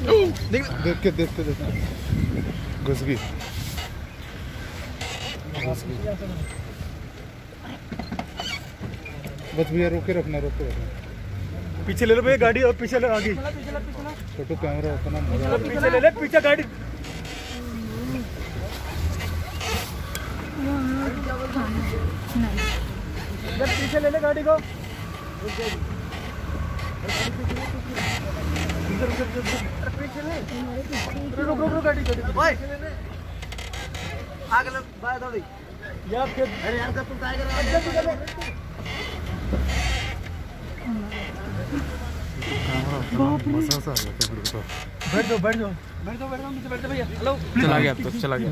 देख देख के देख। के देख के घुस गई घुस गई बस भैया रोके रखना रोके रखना। पीछे ले लो भैया गाड़ी और पीछे ले आगे। छोटू कैमरा उतना मज़ा पीछे ले ले पीछे गाड़ी। पीछे ले ले गाड़ी को। इधर उधर रुक रुक। रुक गाड़ी गाड़ी ओए। आगे बाय दौड़ी। यार के अरे यार का बैठ जाओ बैठ जाओ बैठ जाओ बैठ जाओ नीचे बैठ जाओ भैया। हेलो चला गया अब तो चला गया।